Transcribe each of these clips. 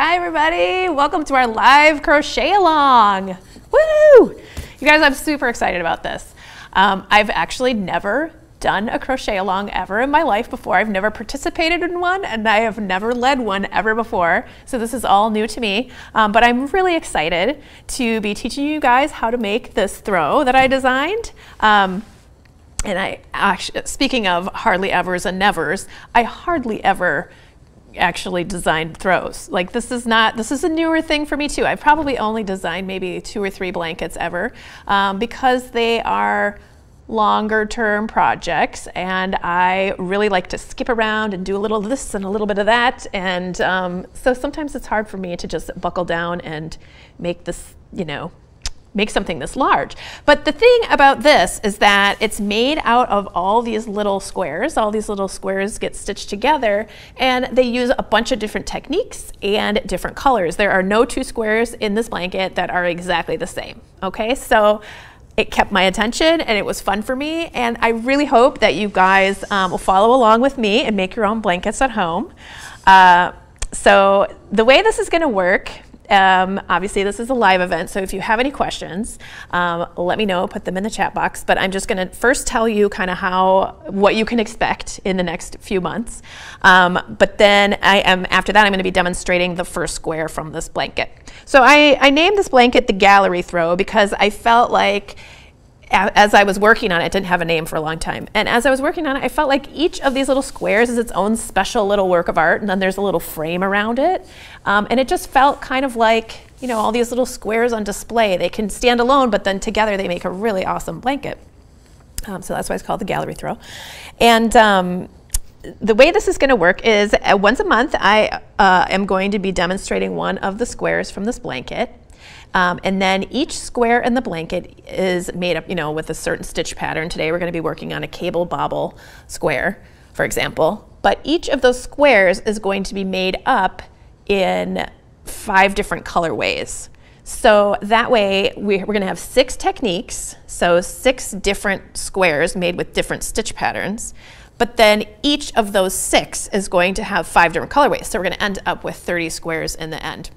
Hi everybody, welcome to our live crochet along. Woo! You guys, I'm super excited about this. Um, I've actually never done a crochet along ever in my life before. I've never participated in one and I have never led one ever before. So this is all new to me. Um, but I'm really excited to be teaching you guys how to make this throw that I designed. Um, and I actually, speaking of hardly evers and nevers, I hardly ever actually designed throws. Like this is not, this is a newer thing for me too. I've probably only designed maybe two or three blankets ever um, because they are longer term projects and I really like to skip around and do a little of this and a little bit of that and um, so sometimes it's hard for me to just buckle down and make this you know make something this large. But the thing about this is that it's made out of all these little squares. All these little squares get stitched together and they use a bunch of different techniques and different colors. There are no two squares in this blanket that are exactly the same. Okay, so it kept my attention and it was fun for me. And I really hope that you guys um, will follow along with me and make your own blankets at home. Uh, so the way this is gonna work um, obviously, this is a live event, so if you have any questions, um, let me know, put them in the chat box. But I'm just going to first tell you kind of how, what you can expect in the next few months. Um, but then I am, after that, I'm going to be demonstrating the first square from this blanket. So I, I named this blanket the gallery throw because I felt like as I was working on it, it didn't have a name for a long time. And as I was working on it, I felt like each of these little squares is its own special little work of art, and then there's a little frame around it. Um, and it just felt kind of like, you know, all these little squares on display. They can stand alone, but then together they make a really awesome blanket. Um, so that's why it's called the gallery throw. And um, the way this is going to work is uh, once a month, I uh, am going to be demonstrating one of the squares from this blanket. Um, and then each square in the blanket is made up, you know, with a certain stitch pattern. Today we're going to be working on a cable bobble square, for example. But each of those squares is going to be made up in five different colorways. So that way we're going to have six techniques, so six different squares made with different stitch patterns. But then each of those six is going to have five different colorways. So we're going to end up with 30 squares in the end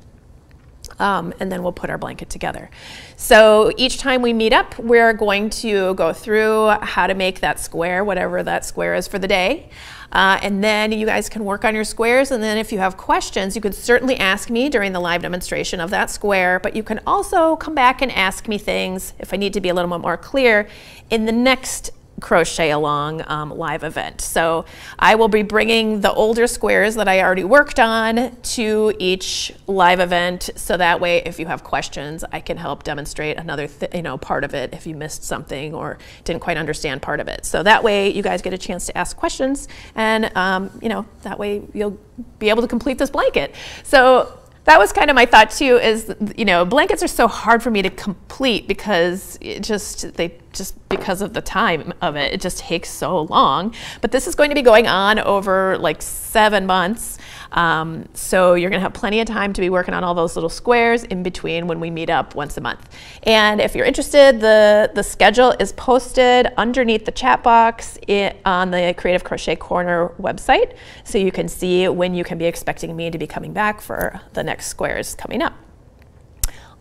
um, and then we'll put our blanket together. So each time we meet up, we're going to go through how to make that square, whatever that square is for the day. Uh, and then you guys can work on your squares. And then if you have questions, you can certainly ask me during the live demonstration of that square. But you can also come back and ask me things if I need to be a little bit more clear in the next crochet along um, live event. So I will be bringing the older squares that I already worked on to each live event. So that way, if you have questions, I can help demonstrate another, you know, part of it if you missed something or didn't quite understand part of it. So that way, you guys get a chance to ask questions, and um, you know, that way you'll be able to complete this blanket. So that was kind of my thought too is you know blankets are so hard for me to complete because it just they just because of the time of it it just takes so long. But this is going to be going on over like seven months um, so you're going to have plenty of time to be working on all those little squares in between when we meet up once a month. And if you're interested, the, the schedule is posted underneath the chat box it, on the Creative Crochet Corner website. So you can see when you can be expecting me to be coming back for the next squares coming up.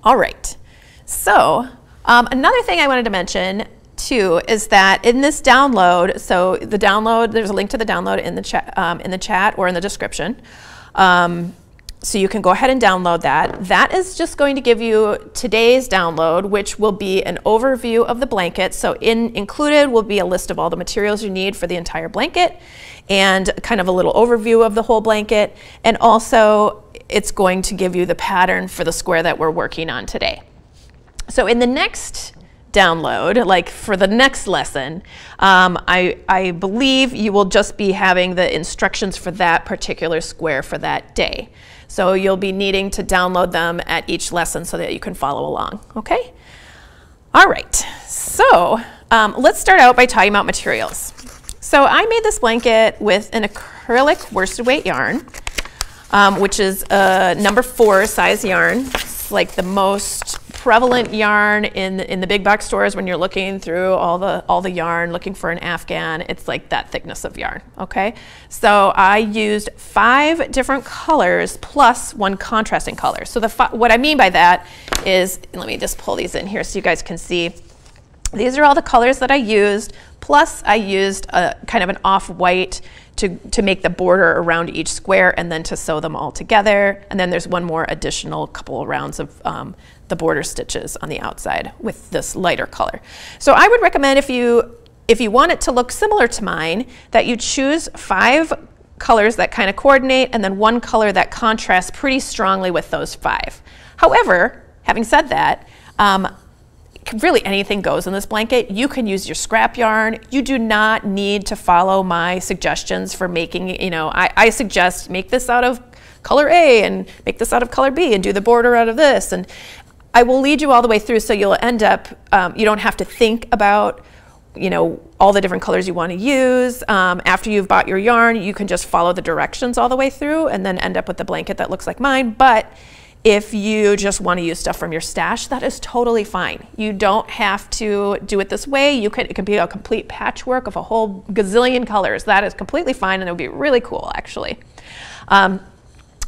All right. So um, another thing I wanted to mention too is that in this download, so the download, there's a link to the download in the chat, um, in the chat or in the description. Um, so you can go ahead and download that. That is just going to give you today's download, which will be an overview of the blanket. So in included will be a list of all the materials you need for the entire blanket and kind of a little overview of the whole blanket. And also it's going to give you the pattern for the square that we're working on today. So in the next download, like for the next lesson, um, I, I believe you will just be having the instructions for that particular square for that day. So you'll be needing to download them at each lesson so that you can follow along, okay? All right, so um, let's start out by talking about materials. So I made this blanket with an acrylic worsted weight yarn, um, which is a number four size yarn. It's like the most prevalent yarn in in the big box stores when you're looking through all the all the yarn looking for an Afghan. It's like that thickness of yarn. Okay, so I used five different colors plus one contrasting color. So the what I mean by that is let me just pull these in here so you guys can see. These are all the colors that I used. Plus, I used a kind of an off-white to, to make the border around each square and then to sew them all together. And then there's one more additional couple of rounds of um, the border stitches on the outside with this lighter color. So I would recommend if you, if you want it to look similar to mine, that you choose five colors that kind of coordinate and then one color that contrasts pretty strongly with those five. However, having said that, um, really anything goes in this blanket. You can use your scrap yarn. You do not need to follow my suggestions for making, you know, I, I suggest make this out of color A and make this out of color B and do the border out of this. And I will lead you all the way through so you'll end up, um, you don't have to think about, you know, all the different colors you want to use. Um, after you've bought your yarn, you can just follow the directions all the way through and then end up with the blanket that looks like mine. But if you just want to use stuff from your stash, that is totally fine. You don't have to do it this way. You can, it can be a complete patchwork of a whole gazillion colors. That is completely fine and it would be really cool actually. Um,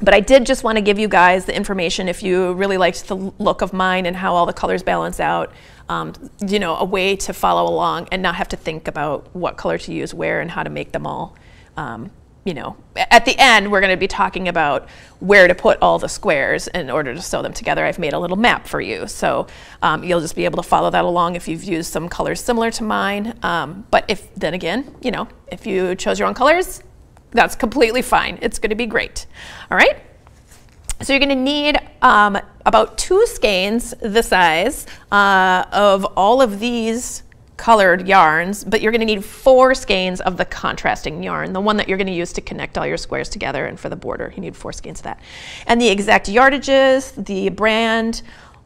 but I did just want to give you guys the information if you really liked the look of mine and how all the colors balance out. Um, you know, a way to follow along and not have to think about what color to use where and how to make them all um, you know, at the end, we're going to be talking about where to put all the squares in order to sew them together. I've made a little map for you. So um, you'll just be able to follow that along if you've used some colors similar to mine. Um, but if, then again, you know, if you chose your own colors, that's completely fine. It's going to be great. All right. So you're going to need um, about two skeins the size uh, of all of these colored yarns, but you're going to need four skeins of the contrasting yarn, the one that you're going to use to connect all your squares together and for the border. You need four skeins of that. And the exact yardages, the brand,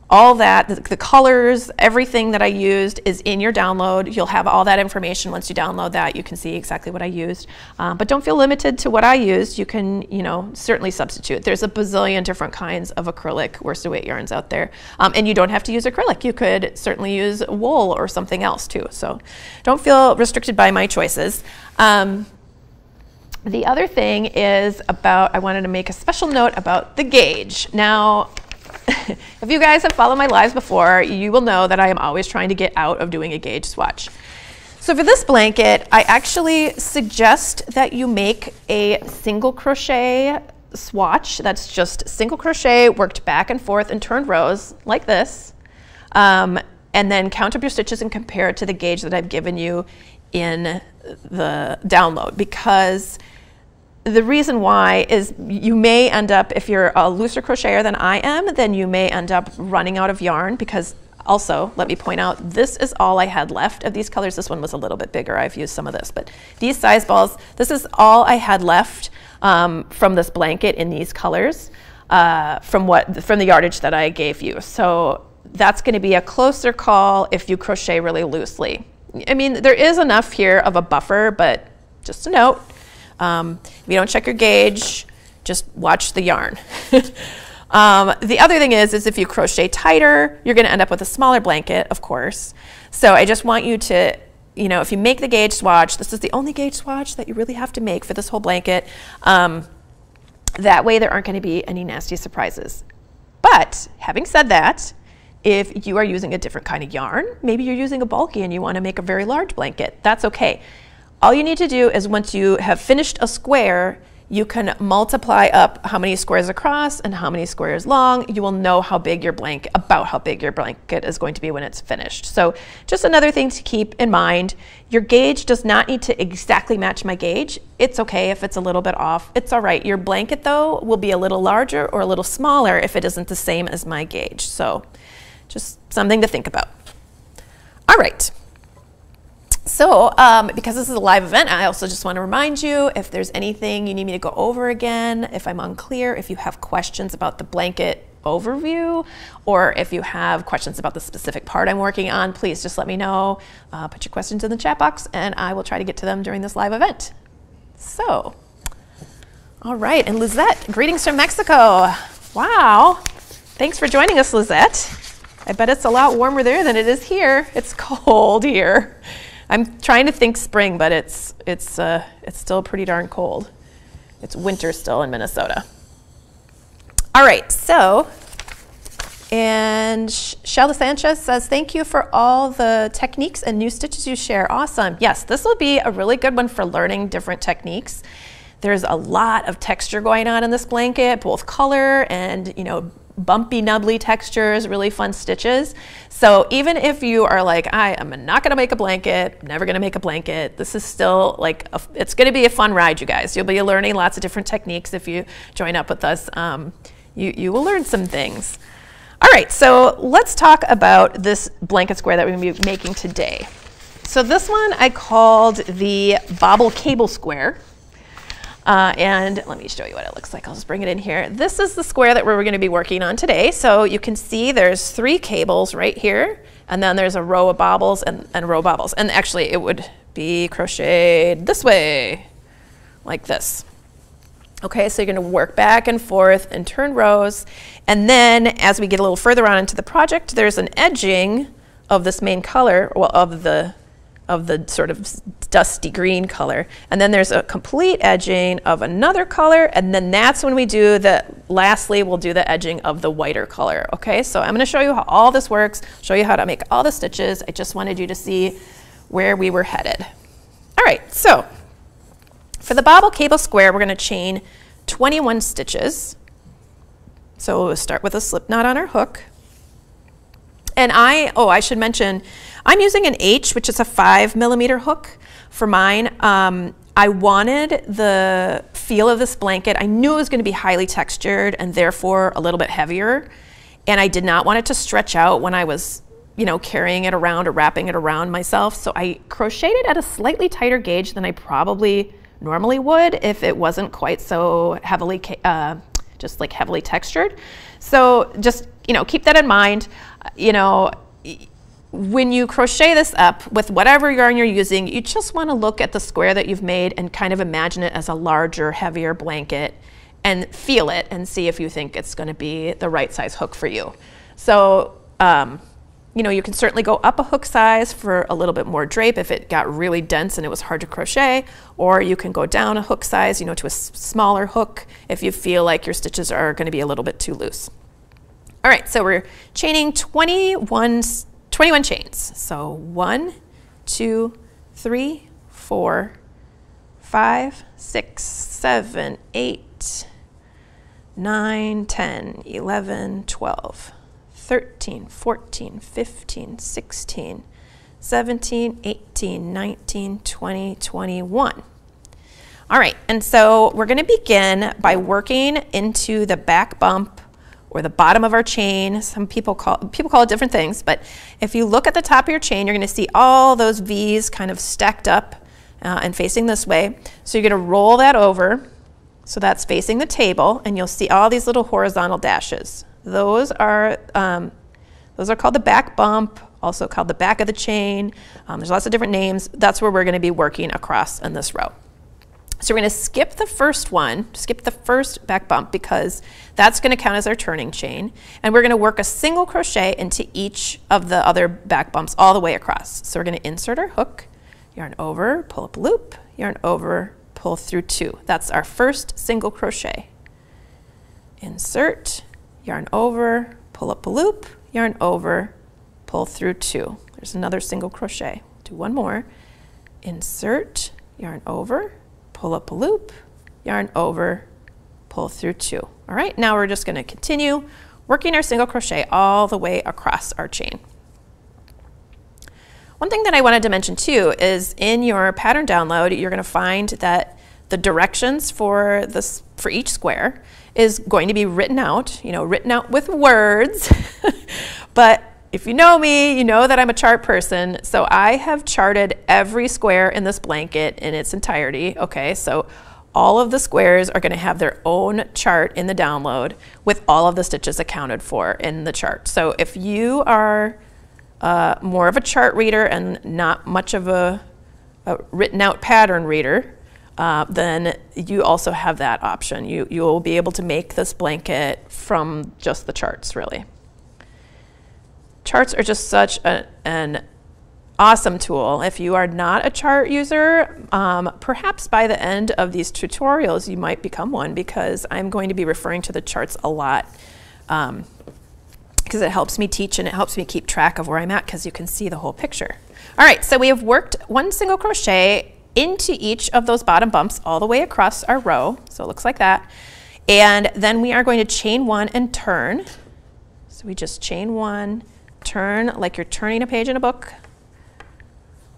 all that, the, the, colors, everything that I used is in your download. You'll have all that information once you download that. You can see exactly what I used. Um, but don't feel limited to what I used. You can, you know, certainly substitute. There's a bazillion different kinds of acrylic worsted weight yarns out there. Um, and you don't have to use acrylic. You could certainly use wool or something else too. So don't feel restricted by my choices. Um, the other thing is about, I wanted to make a special note about the gauge. Now, if you guys have followed my lives before, you will know that I am always trying to get out of doing a gauge swatch. So for this blanket, I actually suggest that you make a single crochet swatch that's just single crochet worked back and forth and turned rows like this. Um, and then count up your stitches and compare it to the gauge that I've given you in the download because the reason why is you may end up, if you're a looser crocheter than I am, then you may end up running out of yarn because also, let me point out, this is all I had left of these colors. This one was a little bit bigger. I've used some of this, but these size balls, this is all I had left um, from this blanket in these colors uh, from, what, from the yardage that I gave you. So that's gonna be a closer call if you crochet really loosely. I mean, there is enough here of a buffer, but just a note, um, if you don't check your gauge, just watch the yarn. um, the other thing is, is if you crochet tighter, you're gonna end up with a smaller blanket, of course. So I just want you to, you know, if you make the gauge swatch, this is the only gauge swatch that you really have to make for this whole blanket. Um, that way there aren't gonna be any nasty surprises. But having said that, if you are using a different kind of yarn, maybe you're using a bulky and you wanna make a very large blanket, that's okay. All you need to do is once you have finished a square, you can multiply up how many squares across and how many squares long. You will know how big your blanket, about how big your blanket is going to be when it's finished. So just another thing to keep in mind, your gauge does not need to exactly match my gauge. It's okay if it's a little bit off. It's all right. Your blanket though will be a little larger or a little smaller if it isn't the same as my gauge. So just something to think about. All right. So, um, because this is a live event, I also just want to remind you if there's anything you need me to go over again, if I'm unclear, if you have questions about the blanket overview, or if you have questions about the specific part I'm working on, please just let me know. Uh, put your questions in the chat box and I will try to get to them during this live event. So, all right, and Lizette, greetings from Mexico. Wow, thanks for joining us, Lizette. I bet it's a lot warmer there than it is here. It's cold here. I'm trying to think spring, but it's, it's, uh, it's still pretty darn cold. It's winter still in Minnesota. All right, so, and Shelda Sanchez says, thank you for all the techniques and new stitches you share. Awesome. Yes, this will be a really good one for learning different techniques. There's a lot of texture going on in this blanket, both color and, you know, bumpy, nubbly textures, really fun stitches. So even if you are like, I am not gonna make a blanket, never gonna make a blanket, this is still like, a, it's gonna be a fun ride, you guys. You'll be learning lots of different techniques if you join up with us. Um, you, you will learn some things. All right, so let's talk about this blanket square that we're gonna be making today. So this one I called the bobble cable square. Uh, and let me show you what it looks like. I'll just bring it in here. This is the square that we're going to be working on today. So you can see there's three cables right here, and then there's a row of bobbles and, and row bobbles. And actually it would be crocheted this way, like this. Okay, so you're going to work back and forth and turn rows. And then as we get a little further on into the project, there's an edging of this main color, well, of the of the sort of dusty green color. And then there's a complete edging of another color, and then that's when we do the, lastly, we'll do the edging of the whiter color, okay? So I'm gonna show you how all this works, show you how to make all the stitches. I just wanted you to see where we were headed. All right, so for the bobble cable square, we're gonna chain 21 stitches. So we'll start with a slip knot on our hook. And I, oh, I should mention, I'm using an H, which is a five millimeter hook for mine. Um, I wanted the feel of this blanket. I knew it was going to be highly textured and therefore a little bit heavier. And I did not want it to stretch out when I was, you know, carrying it around or wrapping it around myself. So I crocheted it at a slightly tighter gauge than I probably normally would if it wasn't quite so heavily, uh, just like heavily textured. So just, you know, keep that in mind. You know, when you crochet this up with whatever yarn you're using, you just want to look at the square that you've made and kind of imagine it as a larger, heavier blanket and feel it and see if you think it's going to be the right size hook for you. So, um, you know, you can certainly go up a hook size for a little bit more drape if it got really dense and it was hard to crochet, or you can go down a hook size, you know, to a smaller hook if you feel like your stitches are going to be a little bit too loose. All right, so we're chaining 21 21 chains. So one, two, three, four, five, six, seven, eight, nine, 10, 11, 12, 13, 14, 15, 16, 17, 18, 19, 20, 21. All right, and so we're gonna begin by working into the back bump or the bottom of our chain. Some people call, people call it different things, but if you look at the top of your chain, you're gonna see all those V's kind of stacked up uh, and facing this way. So you're gonna roll that over, so that's facing the table, and you'll see all these little horizontal dashes. Those are, um, those are called the back bump, also called the back of the chain. Um, there's lots of different names. That's where we're gonna be working across in this row. So we're going to skip the first one, skip the first back bump because that's going to count as our turning chain. And we're going to work a single crochet into each of the other back bumps all the way across. So we're going to insert our hook, yarn over, pull up a loop, yarn over, pull through two. That's our first single crochet. Insert, yarn over, pull up a loop, yarn over, pull through two. There's another single crochet. Do one more. Insert, yarn over, pull up a loop, yarn over, pull through two. All right, now we're just gonna continue working our single crochet all the way across our chain. One thing that I wanted to mention too is in your pattern download, you're gonna find that the directions for this for each square is going to be written out, you know, written out with words, but if you know me, you know that I'm a chart person. So I have charted every square in this blanket in its entirety. Okay, so all of the squares are gonna have their own chart in the download with all of the stitches accounted for in the chart. So if you are uh, more of a chart reader and not much of a, a written out pattern reader, uh, then you also have that option. You, you will be able to make this blanket from just the charts, really. Charts are just such a, an awesome tool. If you are not a chart user, um, perhaps by the end of these tutorials, you might become one because I'm going to be referring to the charts a lot um, because it helps me teach and it helps me keep track of where I'm at because you can see the whole picture. All right, so we have worked one single crochet into each of those bottom bumps all the way across our row. So it looks like that. And then we are going to chain one and turn. So we just chain one, turn like you're turning a page in a book,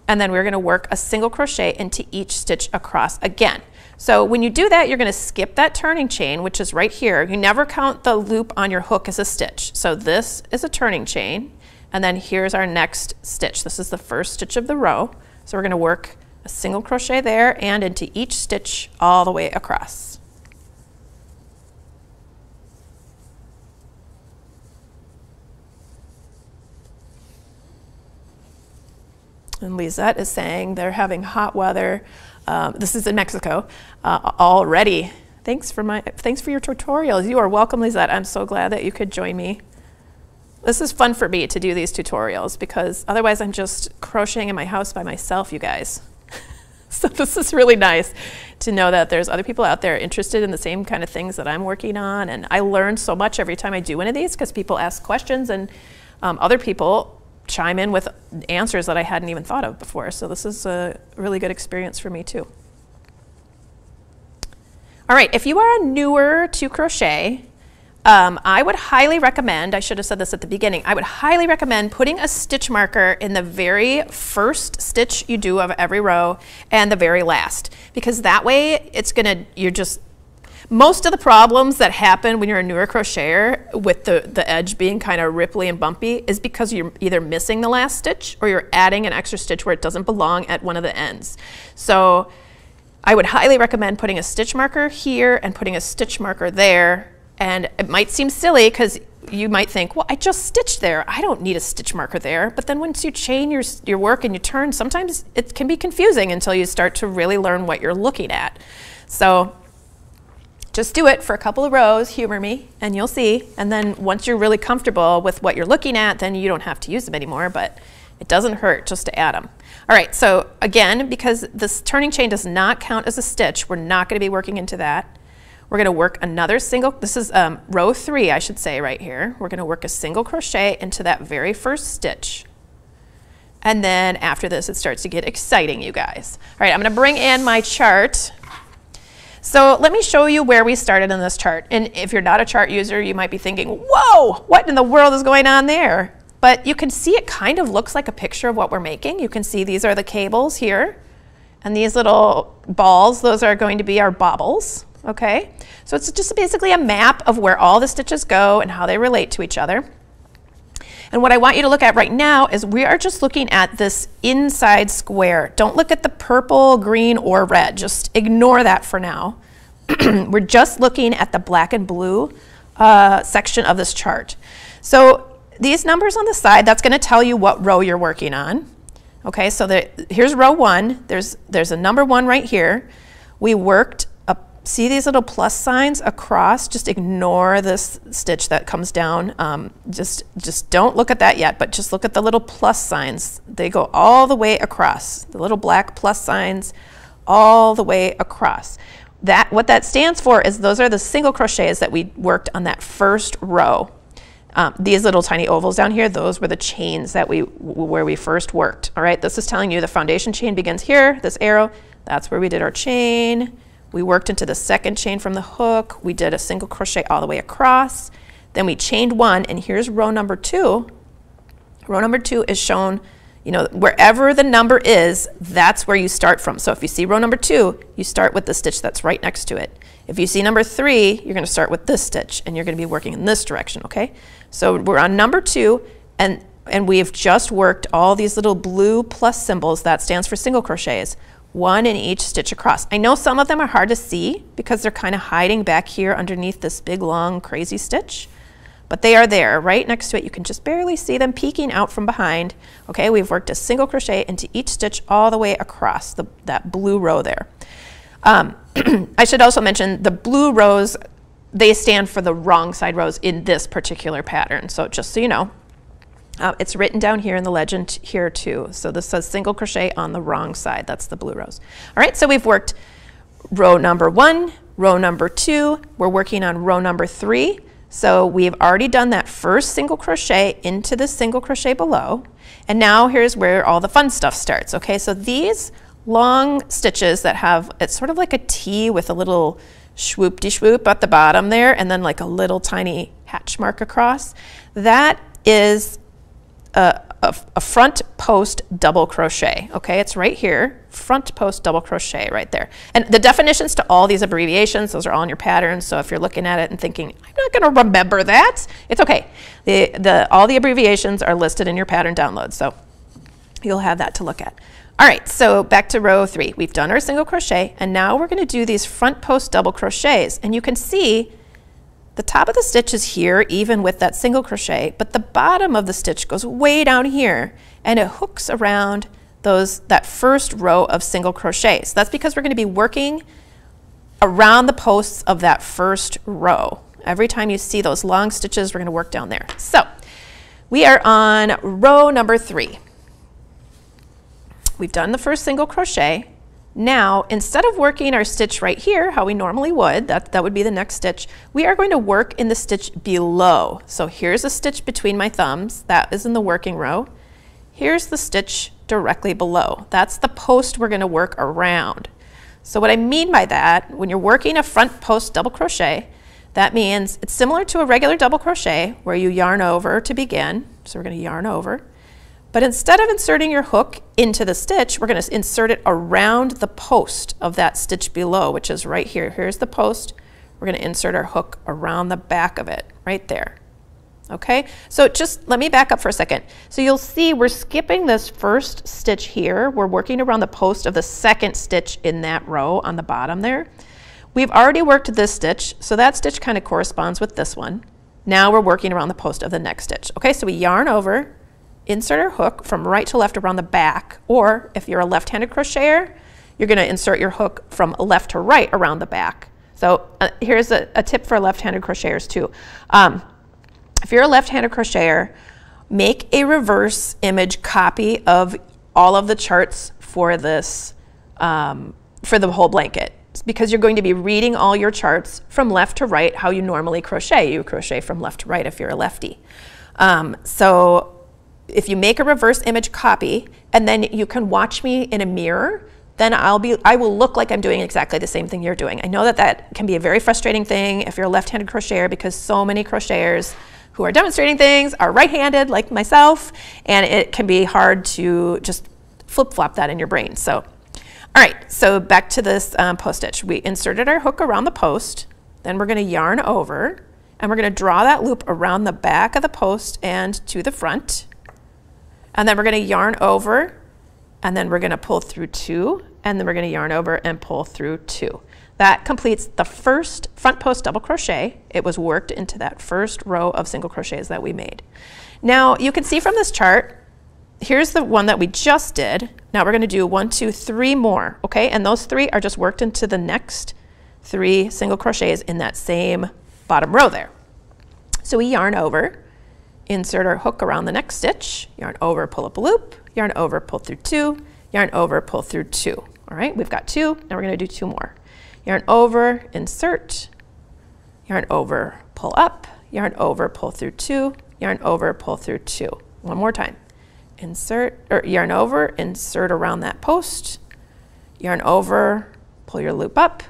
and then we're going to work a single crochet into each stitch across again. So when you do that, you're going to skip that turning chain, which is right here. You never count the loop on your hook as a stitch. So this is a turning chain, and then here's our next stitch. This is the first stitch of the row. So we're going to work a single crochet there and into each stitch all the way across. And Lisette is saying they're having hot weather. Um, this is in Mexico uh, already. Thanks for my thanks for your tutorials. You are welcome, Lisette. I'm so glad that you could join me. This is fun for me to do these tutorials because otherwise I'm just crocheting in my house by myself, you guys. so this is really nice to know that there's other people out there interested in the same kind of things that I'm working on. And I learn so much every time I do one of these because people ask questions and um, other people chime in with answers that I hadn't even thought of before. So this is a really good experience for me too. All right, if you are a newer to crochet, um, I would highly recommend, I should have said this at the beginning, I would highly recommend putting a stitch marker in the very first stitch you do of every row and the very last, because that way it's gonna, you're just most of the problems that happen when you're a newer crocheter with the, the edge being kind of ripply and bumpy is because you're either missing the last stitch or you're adding an extra stitch where it doesn't belong at one of the ends. So I would highly recommend putting a stitch marker here and putting a stitch marker there. And it might seem silly because you might think, well, I just stitched there. I don't need a stitch marker there. But then once you chain your, your work and you turn, sometimes it can be confusing until you start to really learn what you're looking at. So just do it for a couple of rows, humor me, and you'll see. And then once you're really comfortable with what you're looking at, then you don't have to use them anymore, but it doesn't hurt just to add them. All right, so again, because this turning chain does not count as a stitch, we're not gonna be working into that. We're gonna work another single, this is um, row three, I should say right here. We're gonna work a single crochet into that very first stitch. And then after this, it starts to get exciting, you guys. All right, I'm gonna bring in my chart so let me show you where we started in this chart. And if you're not a chart user, you might be thinking, whoa, what in the world is going on there? But you can see it kind of looks like a picture of what we're making. You can see these are the cables here. And these little balls, those are going to be our bobbles, okay? So it's just basically a map of where all the stitches go and how they relate to each other. And what I want you to look at right now is we are just looking at this inside square. Don't look at the purple, green, or red. Just ignore that for now. We're just looking at the black and blue uh, section of this chart. So these numbers on the side, that's going to tell you what row you're working on. Okay, so here's row one. There's, there's a number one right here. We worked see these little plus signs across, just ignore this stitch that comes down. Um, just, just don't look at that yet, but just look at the little plus signs. They go all the way across, the little black plus signs all the way across. That, what that stands for is those are the single crochets that we worked on that first row. Um, these little tiny ovals down here, those were the chains that we, where we first worked. All right, this is telling you the foundation chain begins here, this arrow, that's where we did our chain. We worked into the second chain from the hook. We did a single crochet all the way across. Then we chained one, and here's row number two. Row number two is shown, you know, wherever the number is, that's where you start from. So if you see row number two, you start with the stitch that's right next to it. If you see number three, you're gonna start with this stitch, and you're gonna be working in this direction, okay? So we're on number two, and, and we've just worked all these little blue plus symbols, that stands for single crochets one in each stitch across. I know some of them are hard to see because they're kind of hiding back here underneath this big long crazy stitch, but they are there right next to it. You can just barely see them peeking out from behind. Okay, we've worked a single crochet into each stitch all the way across the, that blue row there. Um, I should also mention the blue rows, they stand for the wrong side rows in this particular pattern. So just so you know, Uh, it's written down here in the legend here too. So this says single crochet on the wrong side. That's the blue rows. All right, so we've worked row number one, row number two. We're working on row number three. So we've already done that first single crochet into the single crochet below. And now here's where all the fun stuff starts. Okay, so these long stitches that have, it's sort of like a T with a little swoop-de swoop at the bottom there and then like a little tiny hatch mark across. That is a, a, a, front post double crochet. Okay, it's right here, front post double crochet right there. And the definitions to all these abbreviations, those are all in your patterns. So if you're looking at it and thinking, I'm not going to remember that, it's okay. The, the, all the abbreviations are listed in your pattern download. So you'll have that to look at. All right, so back to row three. We've done our single crochet, and now we're going to do these front post double crochets. And you can see the top of the stitch is here, even with that single crochet, but the bottom of the stitch goes way down here, and it hooks around those that first row of single crochets. That's because we're going to be working around the posts of that first row. Every time you see those long stitches, we're going to work down there. So we are on row number three. We've done the first single crochet. Now, instead of working our stitch right here, how we normally would, that, that would be the next stitch, we are going to work in the stitch below. So here's a stitch between my thumbs, that is in the working row. Here's the stitch directly below. That's the post we're gonna work around. So what I mean by that, when you're working a front post double crochet, that means it's similar to a regular double crochet where you yarn over to begin. So we're gonna yarn over. But instead of inserting your hook into the stitch, we're going to insert it around the post of that stitch below, which is right here. Here's the post. We're going to insert our hook around the back of it, right there. Okay, so just let me back up for a second. So you'll see we're skipping this first stitch here. We're working around the post of the second stitch in that row on the bottom there. We've already worked this stitch, so that stitch kind of corresponds with this one. Now we're working around the post of the next stitch. Okay, so we yarn over, insert our hook from right to left around the back, or if you're a left-handed crocheter, you're gonna insert your hook from left to right around the back. So uh, here's a, a, tip for left-handed crocheters too. Um, if you're a left-handed crocheter, make a reverse image copy of all of the charts for this, um, for the whole blanket. Because you're going to be reading all your charts from left to right, how you normally crochet. You crochet from left to right if you're a lefty. Um, so if you make a reverse image copy and then you can watch me in a mirror, then I'll be, I will look like I'm doing exactly the same thing you're doing. I know that that can be a very frustrating thing if you're a left-handed crocheter because so many crocheters who are demonstrating things are right-handed like myself, and it can be hard to just flip-flop that in your brain. So, all right, so back to this um, post stitch. We inserted our hook around the post, then we're gonna yarn over, and we're gonna draw that loop around the back of the post and to the front. And then we're going to yarn over and then we're going to pull through two and then we're going to yarn over and pull through two. That completes the first front post double crochet. It was worked into that first row of single crochets that we made. Now you can see from this chart, here's the one that we just did. Now we're going to do one, two, three more, okay? And those three are just worked into the next three single crochets in that same bottom row there. So we yarn over, insert our hook around the next stitch, yarn over, pull up a loop, yarn over, pull through two, yarn over, pull through two. All right, we've got two, now we're gonna do two more. Yarn over, insert, yarn over, pull up, yarn over, pull through two, yarn over, pull through two. One more time. Insert, or yarn over, insert around that post, yarn over, pull your loop up,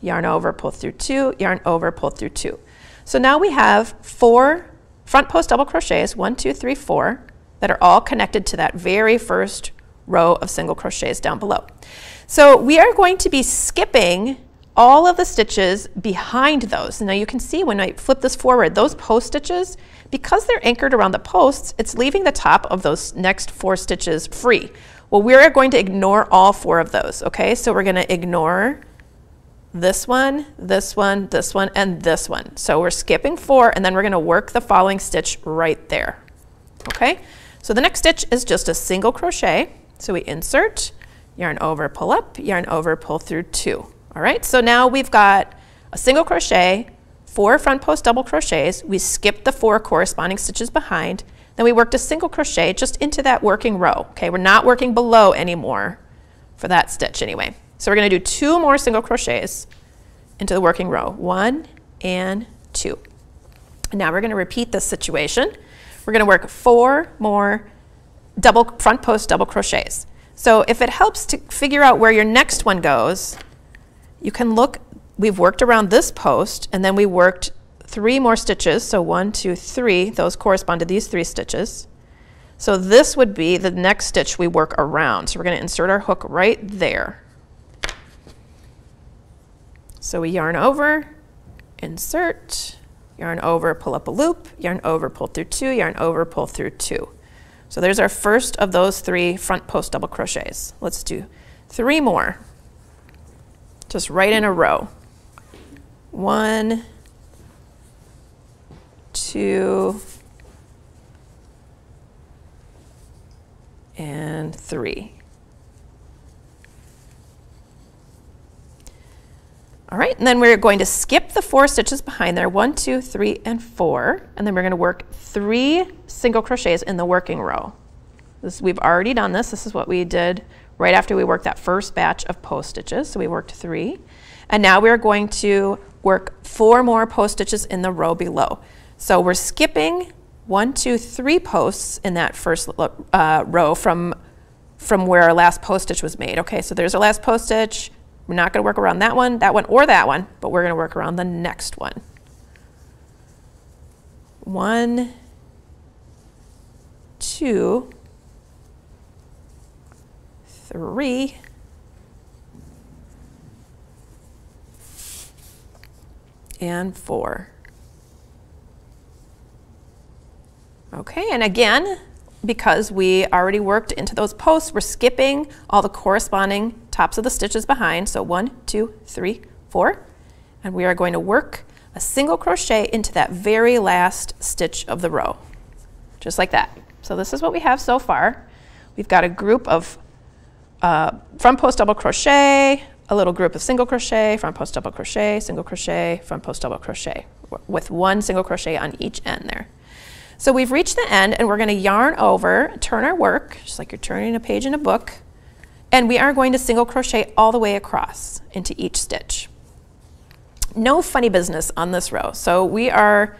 yarn over, pull through two, yarn over, pull through two. So now we have four front post double crochets, one, two, three, four, that are all connected to that very first row of single crochets down below. So we are going to be skipping all of the stitches behind those. Now you can see when I flip this forward, those post stitches, because they're anchored around the posts, it's leaving the top of those next four stitches free. Well, we're going to ignore all four of those, okay? So we're gonna ignore this one, this one, this one, and this one. So we're skipping four, and then we're gonna work the following stitch right there, okay? So the next stitch is just a single crochet. So we insert, yarn over, pull up, yarn over, pull through two. All right, so now we've got a single crochet, four front post double crochets. We skipped the four corresponding stitches behind. Then we worked a single crochet just into that working row. Okay, we're not working below anymore for that stitch anyway. So we're gonna do two more single crochets into the working row. One and two. Now we're gonna repeat this situation. We're gonna work four more double front post double crochets. So if it helps to figure out where your next one goes, you can look, we've worked around this post and then we worked three more stitches. So one, two, three, those correspond to these three stitches. So this would be the next stitch we work around. So we're gonna insert our hook right there. So we yarn over, insert, yarn over, pull up a loop, yarn over, pull through two, yarn over, pull through two. So there's our first of those three front post double crochets. Let's do three more, just right in a row. One, two, and three. All right, and then we're going to skip the four stitches behind there, one, two, three, and four, and then we're gonna work three single crochets in the working row. This, we've already done this. This is what we did right after we worked that first batch of post stitches. So we worked three. And now we're going to work four more post stitches in the row below. So we're skipping one, two, three posts in that first uh, row from, from where our last post stitch was made. Okay, so there's our last post stitch. We're not going to work around that one, that one, or that one, but we're going to work around the next one. One, two, three, and four. Okay, and again, because we already worked into those posts, we're skipping all the corresponding tops of the stitches behind. So one, two, three, four. And we are going to work a single crochet into that very last stitch of the row, just like that. So this is what we have so far. We've got a group of uh, front post double crochet, a little group of single crochet, front post double crochet, single crochet, front post double crochet, with one single crochet on each end there. So we've reached the end and we're going to yarn over, turn our work, just like you're turning a page in a book, and we are going to single crochet all the way across into each stitch. No funny business on this row. So we are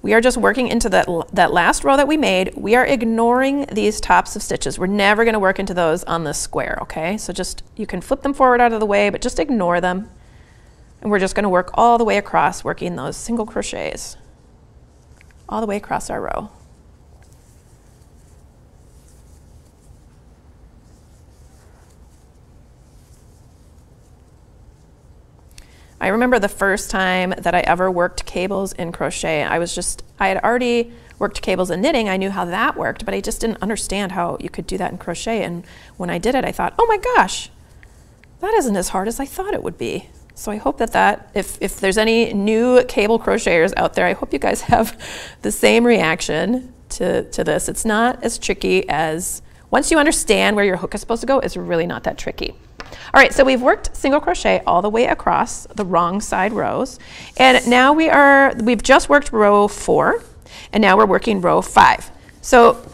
we are just working into that, that last row that we made. We are ignoring these tops of stitches. We're never gonna work into those on this square, okay? So just, you can flip them forward out of the way, but just ignore them. And we're just gonna work all the way across, working those single crochets all the way across our row. I remember the first time that I ever worked cables in crochet. I was just, I had already worked cables in knitting. I knew how that worked, but I just didn't understand how you could do that in crochet. And when I did it, I thought, oh my gosh, that isn't as hard as I thought it would be. So I hope that that, if, if there's any new cable crocheters out there, I hope you guys have the same reaction to, to this. It's not as tricky as, once you understand where your hook is supposed to go, it's really not that tricky. All right, so we've worked single crochet all the way across the wrong side rows. And now we are, we've just worked row four, and now we're working row five. So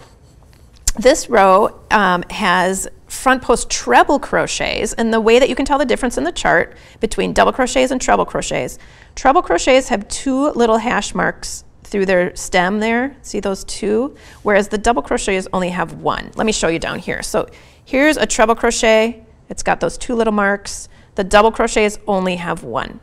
this row um, has front post treble crochets and the way that you can tell the difference in the chart between double crochets and treble crochets. Treble crochets have two little hash marks through their stem there. See those two? Whereas the double crochets only have one. Let me show you down here. So here's a treble crochet. It's got those two little marks. The double crochets only have one.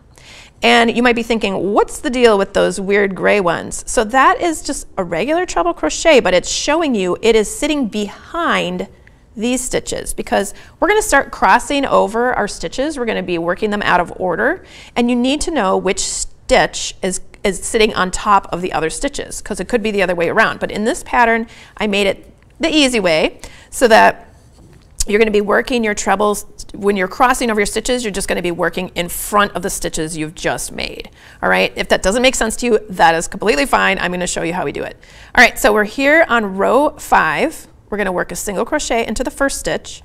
And you might be thinking, what's the deal with those weird gray ones? So that is just a regular treble crochet, but it's showing you it is sitting behind these stitches because we're going to start crossing over our stitches. We're going to be working them out of order and you need to know which stitch is, is sitting on top of the other stitches because it could be the other way around. But in this pattern, I made it the easy way so that you're going to be working your trebles when you're crossing over your stitches you're just going to be working in front of the stitches you've just made all right if that doesn't make sense to you that is completely fine I'm going to show you how we do it all right so we're here on row five we're going to work a single crochet into the first stitch.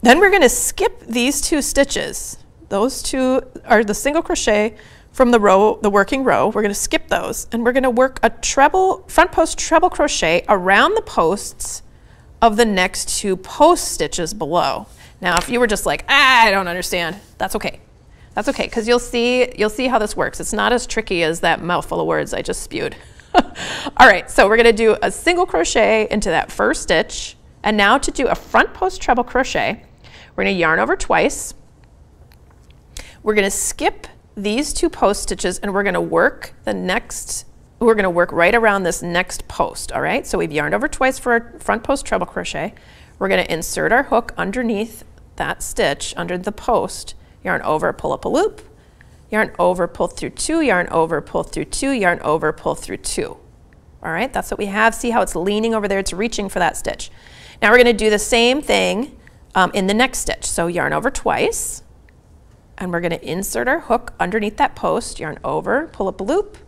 Then we're going to skip these two stitches. Those two are the single crochet from the row, the working row. We're going to skip those and we're going to work a treble, front post treble crochet around the posts of the next two post stitches below. Now, if you were just like, ah, I don't understand, that's okay. That's okay, because you'll see, you'll see how this works. It's not as tricky as that mouthful of words I just spewed. All right, so we're gonna do a single crochet into that first stitch. And now to do a front post treble crochet, we're gonna yarn over twice. We're gonna skip these two post stitches and we're gonna work the next, we're gonna work right around this next post, all right? So we've yarned over twice for our front post treble crochet. We're gonna insert our hook underneath that stitch, under the post, yarn over, pull up a loop, yarn over, pull through two, yarn over, pull through two, yarn over, pull through two. All right, that's what we have. See how it's leaning over there? It's reaching for that stitch. Now we're gonna do the same thing um, in the next stitch. So yarn over twice, and we're gonna insert our hook underneath that post, yarn over, pull up a loop,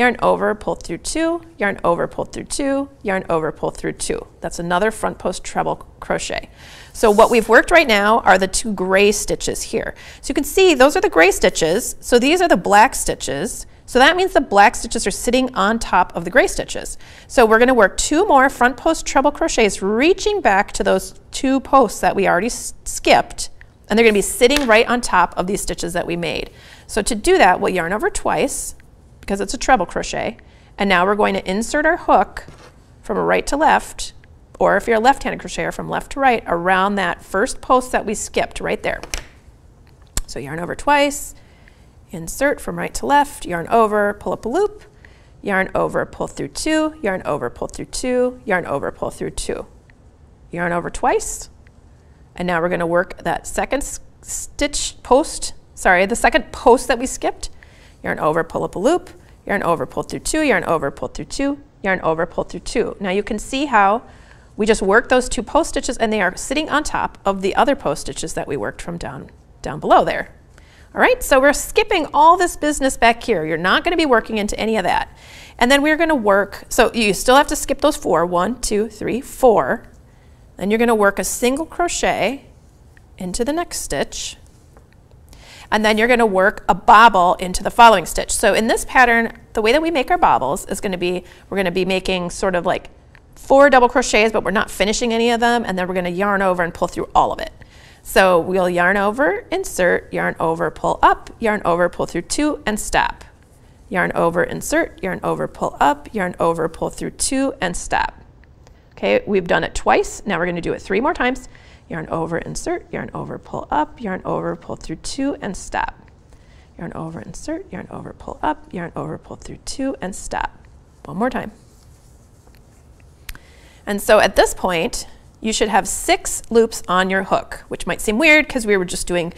yarn over, pull through two, yarn over, pull through two, yarn over, pull through two. That's another front post treble crochet. So what we've worked right now are the two gray stitches here. So you can see those are the gray stitches. So these are the black stitches. So that means the black stitches are sitting on top of the gray stitches. So we're gonna work two more front post treble crochets, reaching back to those two posts that we already skipped, and they're gonna be sitting right on top of these stitches that we made. So to do that, we'll yarn over twice, because it's a treble crochet, and now we're going to insert our hook from right to left, or if you're a left-handed crocheter, from left to right, around that first post that we skipped right there. So yarn over twice, insert from right to left, yarn over, pull up a loop, yarn over, pull through two, yarn over, pull through two, yarn over, pull through two. Yarn over twice, and now we're gonna work that second stitch post, sorry, the second post that we skipped, yarn over, pull up a loop, yarn over, pull through two, yarn over, pull through two, yarn over, pull through two. Now you can see how we just worked those two post stitches and they are sitting on top of the other post stitches that we worked from down, down below there. All right, so we're skipping all this business back here. You're not gonna be working into any of that. And then we're gonna work, so you still have to skip those four, one, two, three, four. Then you're gonna work a single crochet into the next stitch. And then you're gonna work a bobble into the following stitch. So in this pattern, the way that we make our bobbles is gonna be, we're gonna be making sort of like four double crochets, but we're not finishing any of them. And then we're gonna yarn over and pull through all of it. So we'll yarn over, insert, yarn over, pull up, yarn over, pull through two, and stop. Yarn over, insert, yarn over, pull up, yarn over, pull through two, and stop. Okay, we've done it twice. Now we're gonna do it three more times. Yarn over, insert, yarn over, pull up, yarn over, pull through two, and stop. Yarn over, insert, yarn over, pull up, yarn over, pull through two, and stop. One more time. And so at this point, you should have six loops on your hook, which might seem weird because we were just doing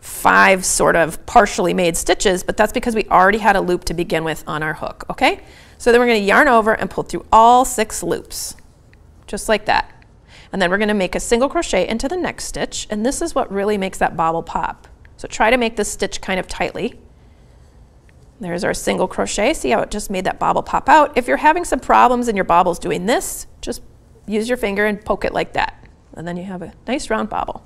five sort of partially made stitches, but that's because we already had a loop to begin with on our hook, okay? So then we're gonna yarn over and pull through all six loops, just like that. And then we're gonna make a single crochet into the next stitch, and this is what really makes that bobble pop. So try to make this stitch kind of tightly. There's our single crochet. See how it just made that bobble pop out? If you're having some problems and your bobble's doing this, just use your finger and poke it like that. And then you have a nice round bobble.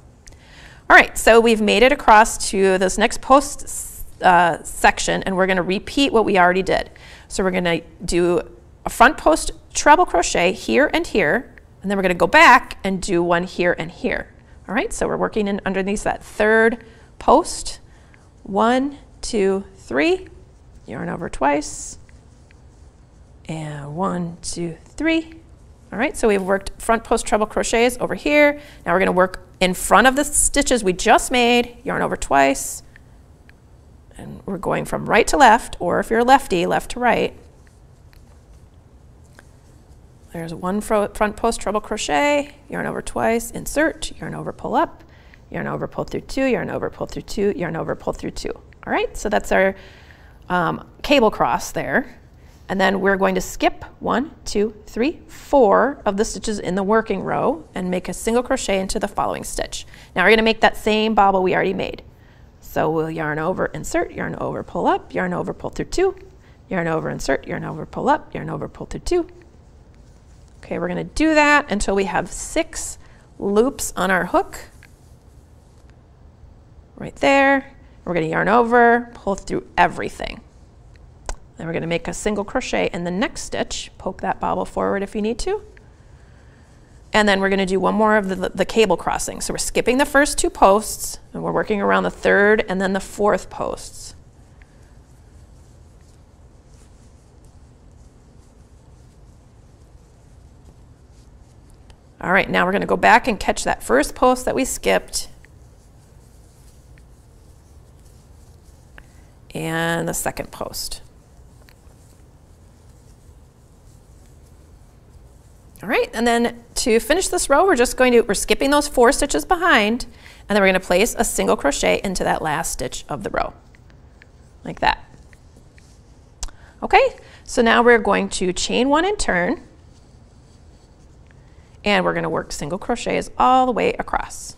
All right, so we've made it across to this next post uh, section and we're gonna repeat what we already did. So we're gonna do a front post treble crochet here and here, and then we're gonna go back and do one here and here. All right, so we're working in underneath that third post. One, two, three, yarn over twice, and one, two, three, all right, so we've worked front post treble crochets over here. Now we're gonna work in front of the stitches we just made, yarn over twice, and we're going from right to left, or if you're a lefty, left to right. There's one front post treble crochet, yarn over twice, insert, yarn over, pull up, yarn over, pull through two, yarn over, pull through two, yarn over, pull through two. All right, so that's our um, cable cross there. And then we're going to skip one, two, three, four of the stitches in the working row and make a single crochet into the following stitch. Now we're gonna make that same bobble we already made. So we'll yarn over, insert, yarn over, pull up, yarn over, pull through two, yarn over, insert, yarn over, pull up, yarn over, pull through two. Okay, we're gonna do that until we have six loops on our hook. Right there. We're gonna yarn over, pull through everything. Then we're going to make a single crochet in the next stitch. Poke that bobble forward if you need to. And then we're going to do one more of the, the, cable crossing. So we're skipping the first two posts, and we're working around the third and then the fourth posts. All right, now we're going to go back and catch that first post that we skipped. And the second post. All right, and then to finish this row, we're just going to, we're skipping those four stitches behind, and then we're gonna place a single crochet into that last stitch of the row, like that. Okay, so now we're going to chain one and turn, and we're gonna work single crochets all the way across.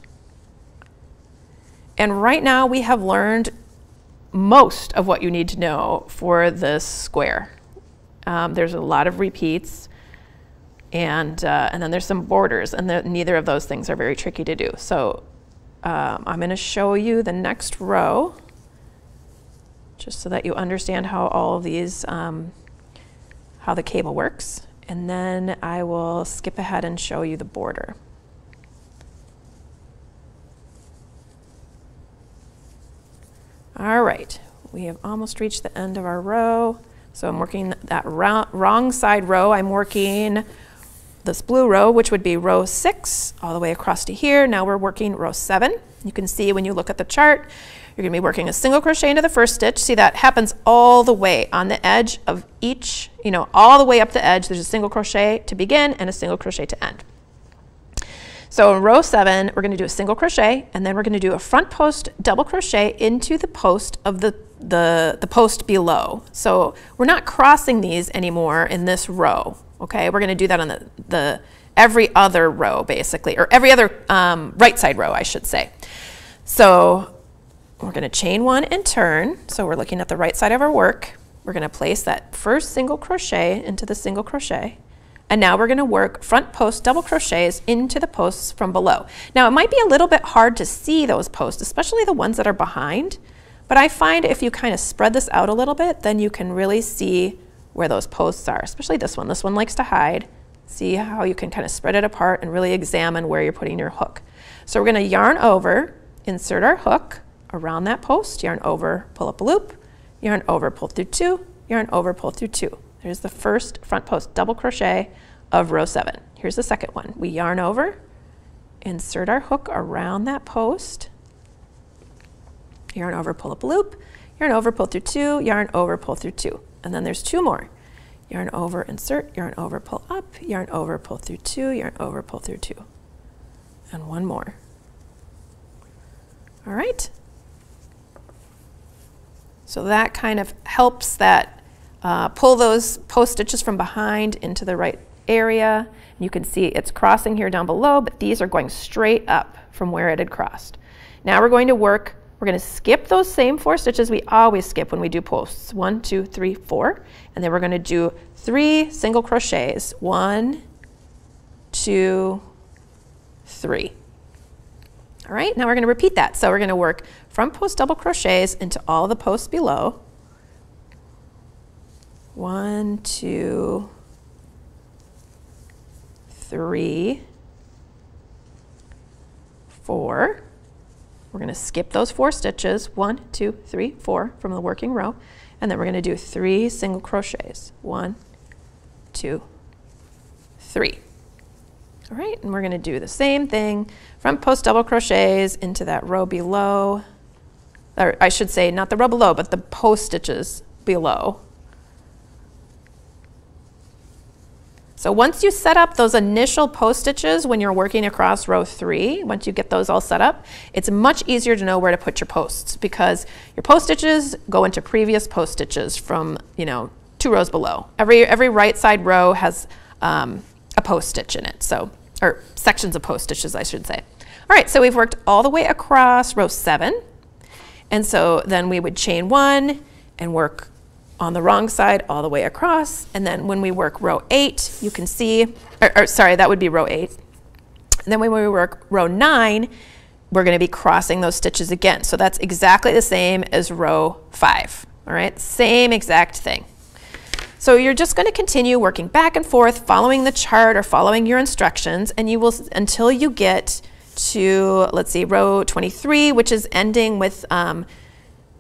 And right now we have learned most of what you need to know for this square. Um, there's a lot of repeats and, uh, and then there's some borders, and the, neither of those things are very tricky to do. So um, I'm going to show you the next row, just so that you understand how all of these, um, how the cable works. And then I will skip ahead and show you the border. All right, we have almost reached the end of our row. So I'm working that wrong side row. I'm working this blue row, which would be row six, all the way across to here. Now we're working row seven. You can see when you look at the chart, you're gonna be working a single crochet into the first stitch. See that happens all the way on the edge of each, you know, all the way up the edge, there's a single crochet to begin and a single crochet to end. So in row seven, we're gonna do a single crochet and then we're gonna do a front post double crochet into the post of the, the, the post below. So we're not crossing these anymore in this row. Okay, we're going to do that on the, the every other row basically, or every other um, right side row, I should say. So we're going to chain one and turn. So we're looking at the right side of our work. We're going to place that first single crochet into the single crochet. And now we're going to work front post double crochets into the posts from below. Now it might be a little bit hard to see those posts, especially the ones that are behind. But I find if you kind of spread this out a little bit, then you can really see where those posts are, especially this one. This one likes to hide. See how you can kind of spread it apart and really examine where you're putting your hook. So we're going to yarn over, insert our hook around that post, yarn over, pull up a loop, yarn over, pull through two, yarn over, pull through two. There's the first front post double crochet of row seven. Here's the second one. We yarn over, insert our hook around that post, yarn over, pull up a loop, yarn over, pull through two, yarn over, pull through two. And then there's two more. Yarn over, insert, yarn over, pull up, yarn over, pull through two, yarn over, pull through two. And one more. All right. So that kind of helps that uh, pull those post stitches from behind into the right area. You can see it's crossing here down below, but these are going straight up from where it had crossed. Now we're going to work we're going to skip those same four stitches we always skip when we do posts. One, two, three, four. And then we're going to do three single crochets. One, two, three. All right, now we're going to repeat that. So we're going to work front post double crochets into all the posts below. One, two, three, four. We're going to skip those four stitches, one, two, three, four from the working row, and then we're going to do three single crochets. One, two, three. All right, and we're going to do the same thing, front post double crochets into that row below, or I should say not the row below, but the post stitches below. So once you set up those initial post stitches when you're working across row three, once you get those all set up, it's much easier to know where to put your posts because your post stitches go into previous post stitches from, you know, two rows below. Every, every right side row has um, a post stitch in it, so, or sections of post stitches, I should say. All right, so we've worked all the way across row seven. And so then we would chain one and work on the wrong side all the way across. And then when we work row eight, you can see, or, or sorry, that would be row eight. And then when we work row nine, we're going to be crossing those stitches again. So that's exactly the same as row five. All right, same exact thing. So you're just going to continue working back and forth, following the chart or following your instructions, and you will until you get to let's see, row 23, which is ending with um,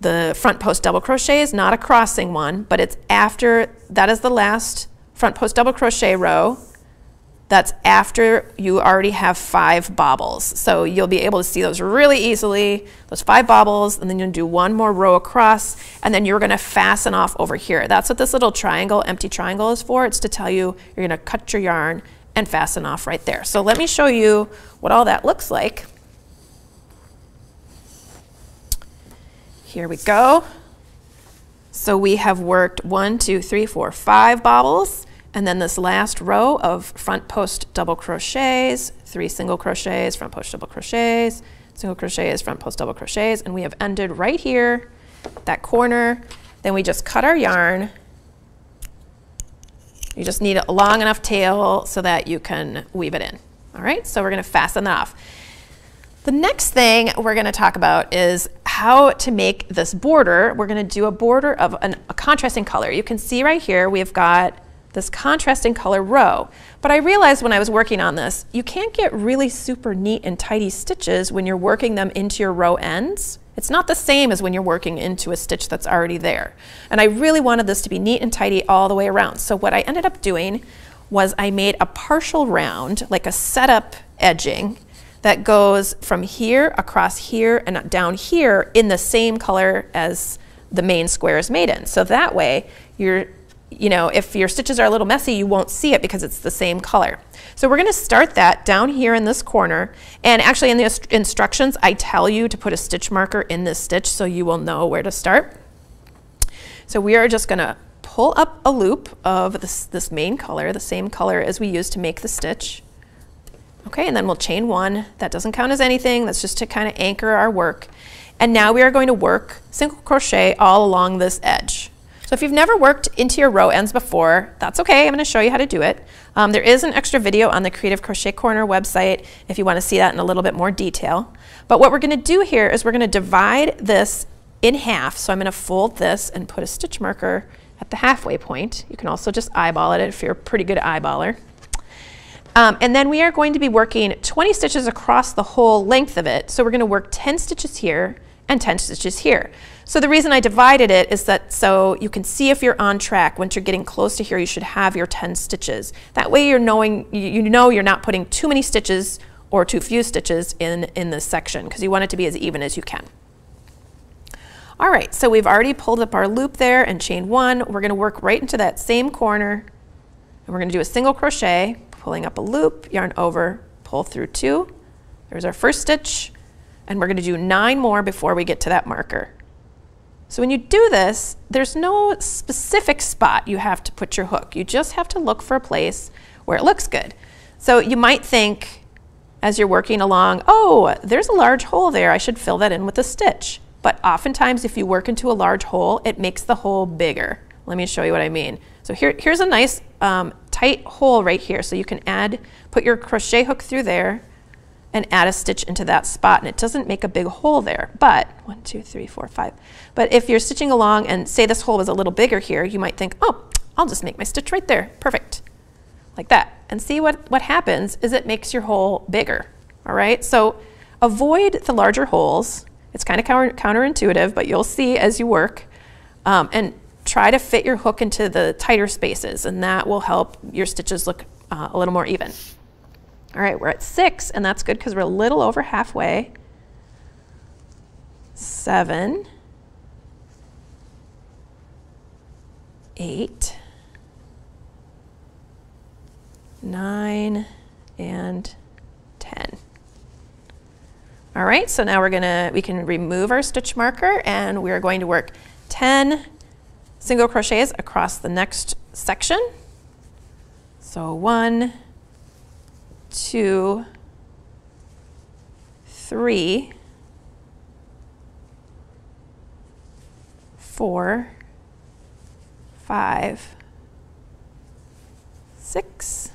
the front post double crochet is not a crossing one, but it's after that is the last front post double crochet row. That's after you already have five bobbles. So you'll be able to see those really easily, those five bobbles, and then you'll do one more row across, and then you're gonna fasten off over here. That's what this little triangle, empty triangle is for. It's to tell you you're gonna cut your yarn and fasten off right there. So let me show you what all that looks like. Here we go. So we have worked one, two, three, four, five bobbles. And then this last row of front post double crochets, three single crochets, front post double crochets, single crochets, front post double crochets, and we have ended right here, that corner. Then we just cut our yarn. You just need a long enough tail so that you can weave it in. All right, so we're gonna fasten that off. The next thing we're gonna talk about is how to make this border. We're gonna do a border of an, a contrasting color. You can see right here, we've got this contrasting color row. But I realized when I was working on this, you can't get really super neat and tidy stitches when you're working them into your row ends. It's not the same as when you're working into a stitch that's already there. And I really wanted this to be neat and tidy all the way around. So what I ended up doing was I made a partial round, like a setup edging, that goes from here across here and down here in the same color as the main square is made in. So that way you're you know, if your stitches are a little messy, you won't see it because it's the same color. So we're going to start that down here in this corner. And actually in the instructions, I tell you to put a stitch marker in this stitch so you will know where to start. So we are just going to pull up a loop of this, this main color, the same color as we used to make the stitch. Okay, and then we'll chain one. That doesn't count as anything. That's just to kind of anchor our work. And now we are going to work single crochet all along this edge. So if you've never worked into your row ends before, that's okay. I'm going to show you how to do it. Um, there is an extra video on the Creative Crochet Corner website if you want to see that in a little bit more detail. But what we're going to do here is we're going to divide this in half. So I'm going to fold this and put a stitch marker at the halfway point. You can also just eyeball it if you're a pretty good eyeballer. Um, and then we are going to be working 20 stitches across the whole length of it. So we're going to work 10 stitches here and 10 stitches here. So the reason I divided it is that so you can see if you're on track. Once you're getting close to here, you should have your 10 stitches. That way you're knowing, you know you're not putting too many stitches or too few stitches in, in this section because you want it to be as even as you can. All right, so we've already pulled up our loop there and chain one. We're gonna work right into that same corner and we're gonna do a single crochet, pulling up a loop, yarn over, pull through two. There's our first stitch and we're gonna do nine more before we get to that marker. So when you do this, there's no specific spot you have to put your hook. You just have to look for a place where it looks good. So you might think as you're working along, oh, there's a large hole there, I should fill that in with a stitch. But oftentimes if you work into a large hole, it makes the hole bigger. Let me show you what I mean. So here, here's a nice um, tight hole right here. So you can add, put your crochet hook through there, and add a stitch into that spot. And it doesn't make a big hole there but one two three four five. But if you're stitching along and say this hole was a little bigger here you might think oh I'll just make my stitch right there. Perfect. Like that. And see what what happens is it makes your hole bigger. All right? So avoid the larger holes. It's kind of counter, counterintuitive but you'll see as you work. Um, and try to fit your hook into the tighter spaces and that will help your stitches look uh, a little more even all right, we're at six, and that's good because we're a little over halfway. Seven, eight, nine, and 10. All right, so now we're gonna, we can remove our stitch marker and we're going to work 10 single crochets across the next section. So one, two, three, four, five, six,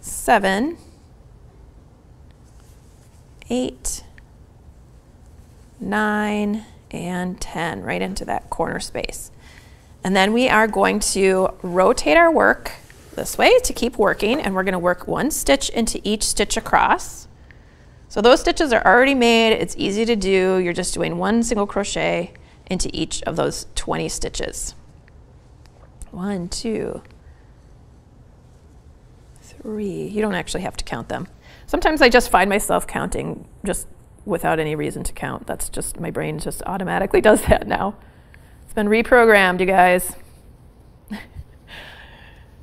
seven, eight, nine, and 10 right into that corner space. And then we are going to rotate our work this way to keep working and we're going to work one stitch into each stitch across. So those stitches are already made. It's easy to do. You're just doing one single crochet into each of those 20 stitches. One, two, three. You don't actually have to count them. Sometimes I just find myself counting just without any reason to count. That's just, my brain just automatically does that now. It's been reprogrammed, you guys.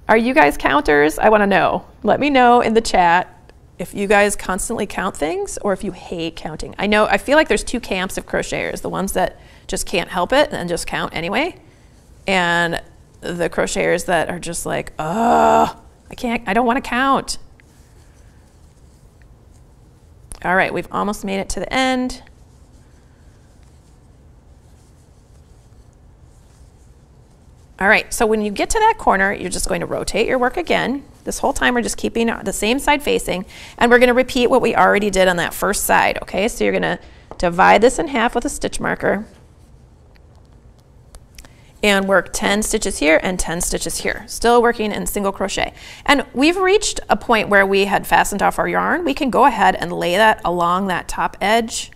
Are you guys counters? I want to know. Let me know in the chat if you guys constantly count things or if you hate counting. I know, I feel like there's two camps of crocheters the ones that just can't help it and just count anyway, and the crocheters that are just like, oh, I can't, I don't want to count. All right, we've almost made it to the end. All right, so when you get to that corner, you're just going to rotate your work again. This whole time we're just keeping the same side facing, and we're gonna repeat what we already did on that first side, okay? So you're gonna divide this in half with a stitch marker and work 10 stitches here and 10 stitches here, still working in single crochet. And we've reached a point where we had fastened off our yarn. We can go ahead and lay that along that top edge,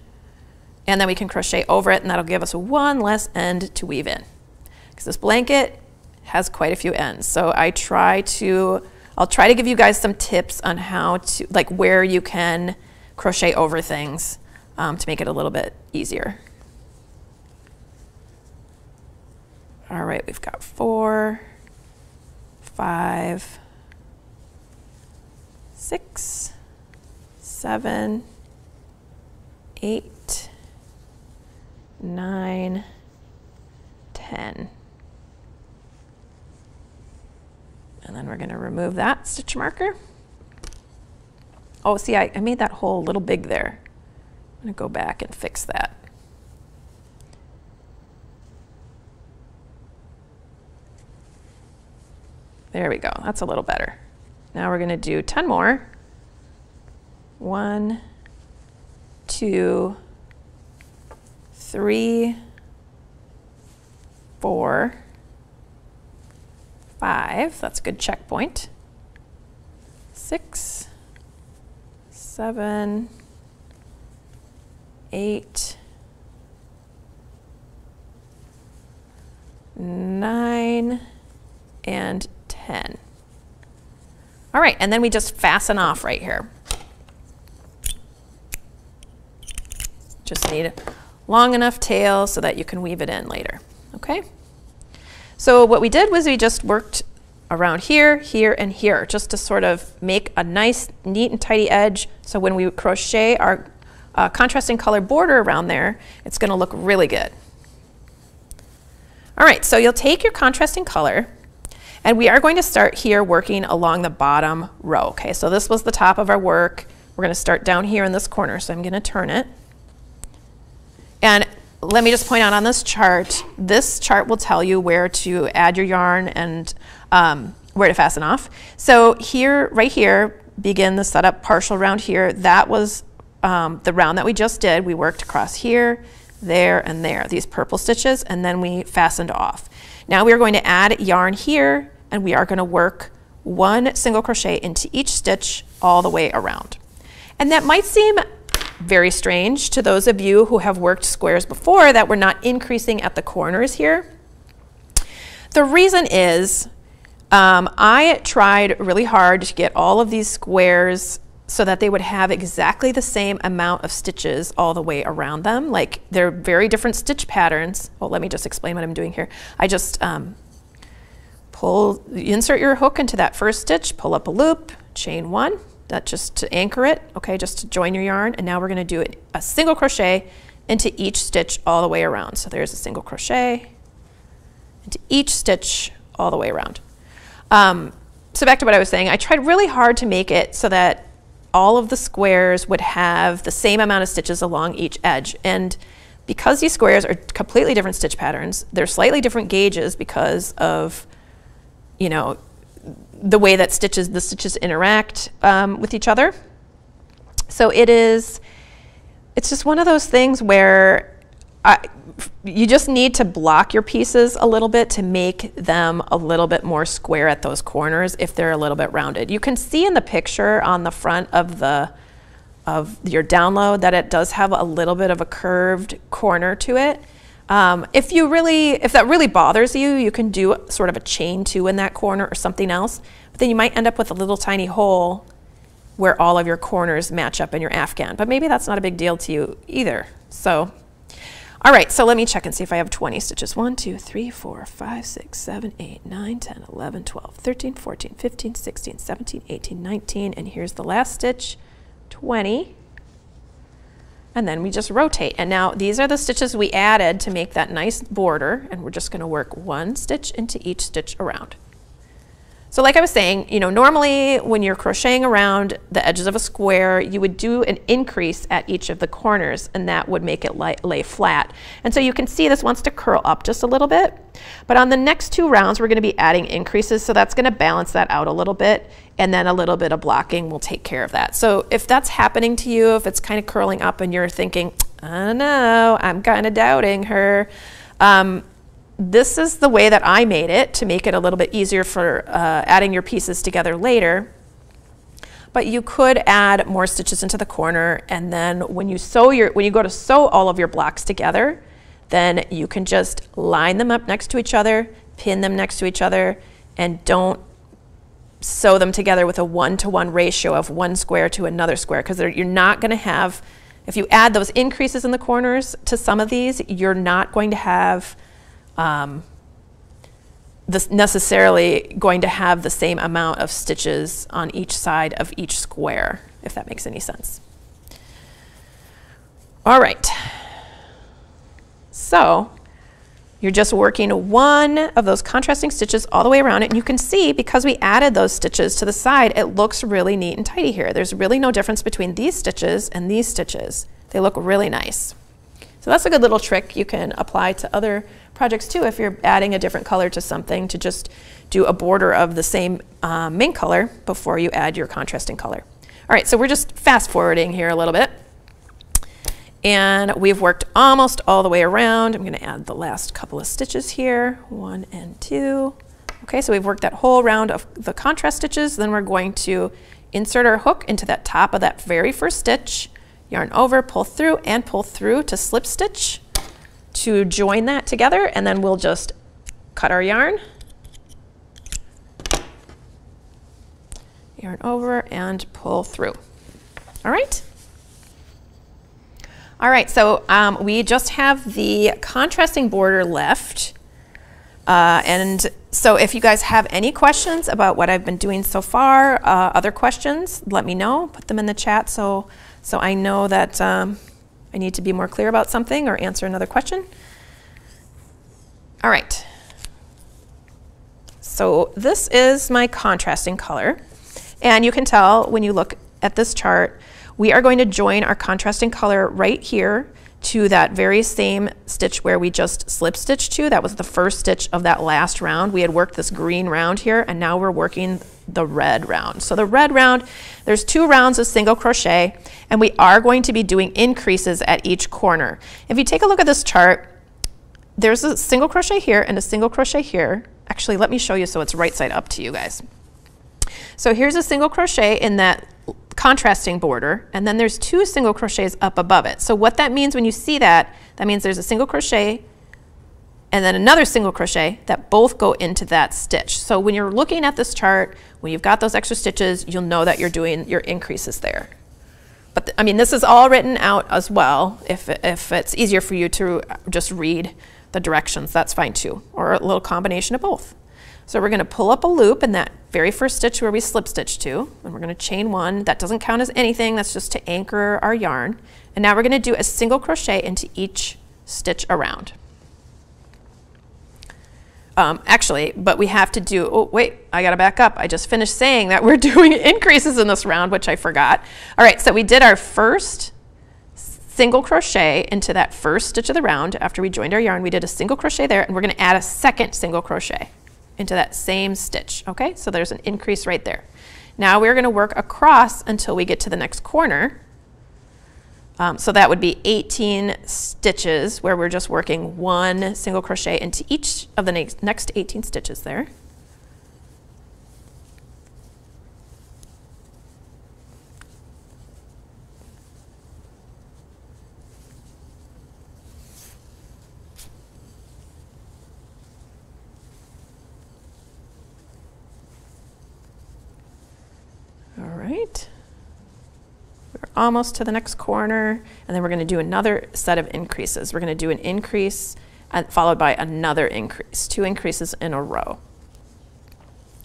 and then we can crochet over it, and that'll give us one less end to weave in because this blanket has quite a few ends. So I try to, I'll try to give you guys some tips on how to, like where you can crochet over things um, to make it a little bit easier. All right, we've got four, five, six, seven, eight, nine, ten. And then we're going to remove that stitch marker. Oh, see, I, I made that hole a little big there. I'm going to go back and fix that. There we go. That's a little better. Now we're going to do 10 more. One, two, three, four, five, that's a good checkpoint. Six, seven, eight, nine, and 10. All right, and then we just fasten off right here. Just need a long enough tail so that you can weave it in later, okay? So what we did was we just worked around here, here, and here, just to sort of make a nice, neat and tidy edge. So when we crochet our uh, contrasting color border around there, it's gonna look really good. All right, so you'll take your contrasting color and we are going to start here working along the bottom row. Okay, so this was the top of our work. We're gonna start down here in this corner, so I'm gonna turn it. And let me just point out on this chart, this chart will tell you where to add your yarn and um, where to fasten off. So here, right here, begin the setup partial round here. That was um, the round that we just did. We worked across here, there, and there, these purple stitches, and then we fastened off. Now we are going to add yarn here, and we are going to work one single crochet into each stitch all the way around. And that might seem very strange to those of you who have worked squares before that we're not increasing at the corners here. The reason is um, I tried really hard to get all of these squares so that they would have exactly the same amount of stitches all the way around them. Like they're very different stitch patterns. Well, let me just explain what I'm doing here. I just um, pull, insert your hook into that first stitch, pull up a loop, chain one, that just to anchor it, okay, just to join your yarn. And now we're gonna do a single crochet into each stitch all the way around. So there's a single crochet into each stitch all the way around. Um, so back to what I was saying, I tried really hard to make it so that all of the squares would have the same amount of stitches along each edge. And because these squares are completely different stitch patterns, they're slightly different gauges because of, you know, the way that stitches, the stitches interact um, with each other. So it is, it's just one of those things where I, you just need to block your pieces a little bit to make them a little bit more square at those corners if they're a little bit rounded. You can see in the picture on the front of the of your download that it does have a little bit of a curved corner to it. Um, if you really, if that really bothers you, you can do sort of a chain two in that corner or something else. But then you might end up with a little tiny hole where all of your corners match up in your Afghan. But maybe that's not a big deal to you either. So, all right, so let me check and see if I have 20 stitches. 1, 2, 3, 4, 5, 6, 7, 8, 9, 10, 11, 12, 13, 14, 15, 16, 17, 18, 19, and here's the last stitch, 20. And then we just rotate. And now these are the stitches we added to make that nice border, and we're just gonna work one stitch into each stitch around. So like I was saying, you know, normally when you're crocheting around the edges of a square, you would do an increase at each of the corners and that would make it lay, flat. And so you can see this wants to curl up just a little bit. But on the next two rounds, we're gonna be adding increases. So that's gonna balance that out a little bit. And then a little bit of blocking will take care of that. So if that's happening to you, if it's kind of curling up and you're thinking, I don't know, I'm kind of doubting her, um, this is the way that I made it to make it a little bit easier for uh, adding your pieces together later. But you could add more stitches into the corner and then when you sew your, when you go to sew all of your blocks together, then you can just line them up next to each other, pin them next to each other, and don't sew them together with a one-to-one -one ratio of one square to another square because you're not going to have, if you add those increases in the corners to some of these, you're not going to have um, necessarily going to have the same amount of stitches on each side of each square, if that makes any sense. All right. So you're just working one of those contrasting stitches all the way around it. And you can see because we added those stitches to the side, it looks really neat and tidy here. There's really no difference between these stitches and these stitches. They look really nice. So that's a good little trick you can apply to other projects too if you're adding a different color to something to just do a border of the same um, main color before you add your contrasting color. All right, so we're just fast forwarding here a little bit. And we've worked almost all the way around. I'm gonna add the last couple of stitches here, one and two. Okay, so we've worked that whole round of the contrast stitches. Then we're going to insert our hook into that top of that very first stitch, yarn over, pull through, and pull through to slip stitch to join that together and then we'll just cut our yarn, yarn over and pull through. All right. All right, so um, we just have the contrasting border left. Uh, and so if you guys have any questions about what I've been doing so far, uh, other questions, let me know. Put them in the chat so, so I know that um, I need to be more clear about something or answer another question. All right. So this is my contrasting color. And you can tell when you look at this chart, we are going to join our contrasting color right here to that very same stitch where we just slip stitched to. That was the first stitch of that last round. We had worked this green round here and now we're working the red round. So the red round, there's two rounds of single crochet and we are going to be doing increases at each corner. If you take a look at this chart, there's a single crochet here and a single crochet here. Actually, let me show you so it's right side up to you guys. So here's a single crochet in that contrasting border and then there's two single crochets up above it. So what that means when you see that, that means there's a single crochet and then another single crochet that both go into that stitch. So when you're looking at this chart, when you've got those extra stitches, you'll know that you're doing your increases there. But I mean, this is all written out as well if, if it's easier for you to just read the directions, that's fine too, or a little combination of both. So we're gonna pull up a loop in that very first stitch where we slip stitch to, and we're gonna chain one. That doesn't count as anything, that's just to anchor our yarn. And now we're gonna do a single crochet into each stitch around. Um, actually, but we have to do, oh, wait, I gotta back up. I just finished saying that we're doing increases in this round, which I forgot. All right, so we did our first single crochet into that first stitch of the round. After we joined our yarn, we did a single crochet there, and we're gonna add a second single crochet into that same stitch, okay? So there's an increase right there. Now we're gonna work across until we get to the next corner. Um, so that would be 18 stitches where we're just working one single crochet into each of the next, next 18 stitches there. All right. We're almost to the next corner, and then we're going to do another set of increases. We're going to do an increase and followed by another increase, two increases in a row.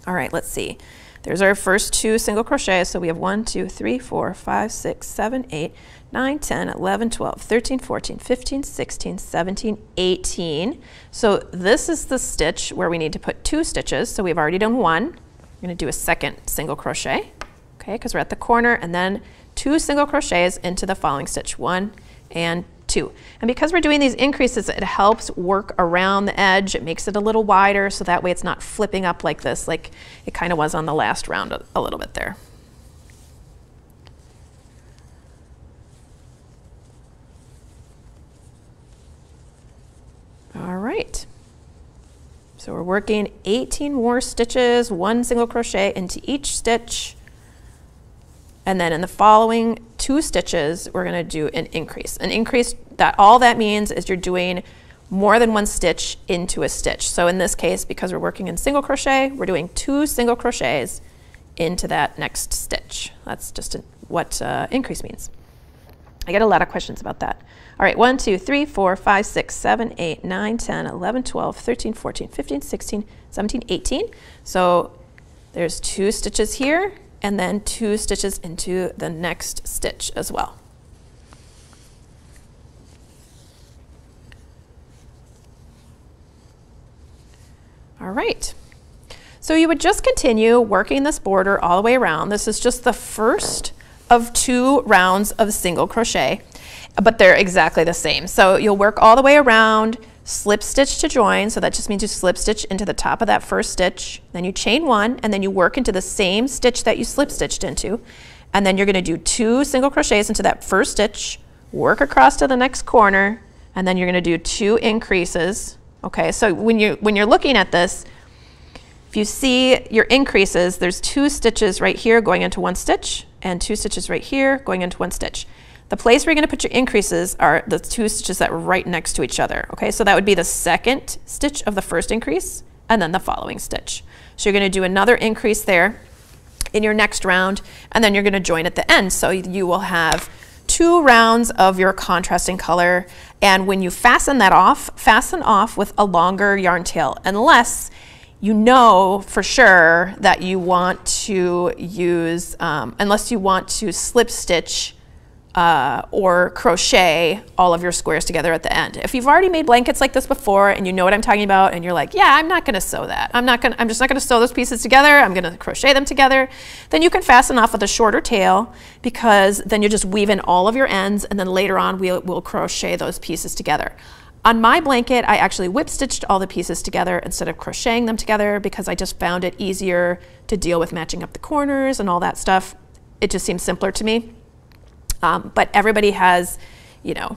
All right, let's see. There's our first two single crochets. So we have 1, 2, 3, 4, 5, 6, 7, 8, 9, 10, 11, 12, 13, 14, 15, 16, 17, 18. So this is the stitch where we need to put two stitches. So we've already done one. We're going to do a second single crochet, okay, because we're at the corner, and then two single crochets into the following stitch, one and two. And because we're doing these increases, it helps work around the edge. It makes it a little wider so that way it's not flipping up like this, like it kind of was on the last round a, a little bit there. All right. So we're working 18 more stitches, one single crochet into each stitch. And then in the following two stitches, we're gonna do an increase. An increase, that all that means is you're doing more than one stitch into a stitch. So in this case, because we're working in single crochet, we're doing two single crochets into that next stitch. That's just a, what uh, increase means. I get a lot of questions about that. All right, 1, 2, 3, 4, 5, 6, 7, 8, 9, 10, 11, 12, 13, 14, 15, 16, 17, 18. So there's two stitches here and then two stitches into the next stitch as well. All right. So you would just continue working this border all the way around. This is just the first of two rounds of single crochet, but they're exactly the same. So you'll work all the way around, slip stitch to join, so that just means you slip stitch into the top of that first stitch, then you chain one, and then you work into the same stitch that you slip stitched into, and then you're gonna do two single crochets into that first stitch, work across to the next corner, and then you're gonna do two increases. Okay, so when, you, when you're looking at this, if you see your increases, there's two stitches right here going into one stitch, and two stitches right here going into one stitch. The place where you're going to put your increases are the two stitches that are right next to each other. Okay, so that would be the second stitch of the first increase and then the following stitch. So you're going to do another increase there in your next round and then you're going to join at the end. So you will have two rounds of your contrasting color and when you fasten that off, fasten off with a longer yarn tail unless you know for sure that you want to use, um, unless you want to slip stitch uh, or crochet all of your squares together at the end. If you've already made blankets like this before and you know what I'm talking about and you're like, yeah, I'm not gonna sew that. I'm not gonna, I'm just not gonna sew those pieces together. I'm gonna crochet them together. Then you can fasten off with a shorter tail because then you just weave in all of your ends and then later on we'll, we'll crochet those pieces together. On my blanket, I actually whip stitched all the pieces together instead of crocheting them together because I just found it easier to deal with matching up the corners and all that stuff. It just seems simpler to me. Um, but everybody has, you know,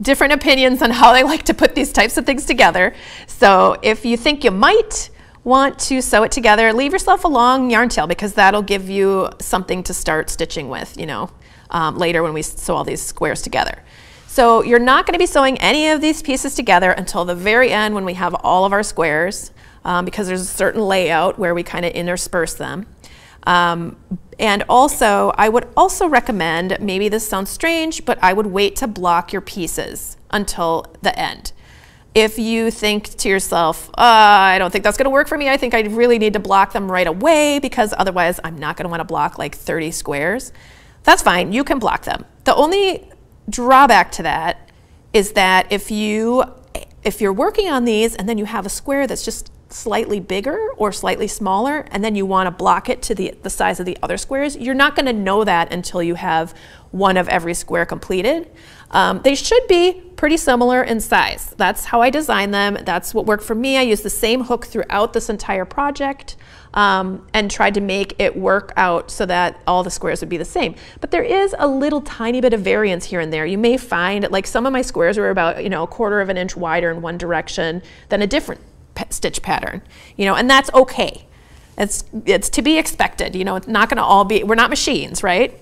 different opinions on how they like to put these types of things together. So if you think you might want to sew it together, leave yourself a long yarn tail because that'll give you something to start stitching with, you know, um, later when we sew all these squares together. So you're not going to be sewing any of these pieces together until the very end when we have all of our squares um, because there's a certain layout where we kind of intersperse them. Um, and also, I would also recommend, maybe this sounds strange, but I would wait to block your pieces until the end. If you think to yourself, uh, I don't think that's gonna work for me, I think I really need to block them right away because otherwise I'm not gonna wanna block like 30 squares, that's fine, you can block them. The only drawback to that is that if you if you're working on these and then you have a square that's just slightly bigger or slightly smaller and then you want to block it to the, the size of the other squares, you're not going to know that until you have one of every square completed. Um, they should be pretty similar in size. That's how I design them. That's what worked for me. I used the same hook throughout this entire project um, and tried to make it work out so that all the squares would be the same. But there is a little tiny bit of variance here and there. You may find like some of my squares were about, you know, a quarter of an inch wider in one direction than a different stitch pattern, you know, and that's okay. It's, it's to be expected, you know, it's not gonna all be, we're not machines, right?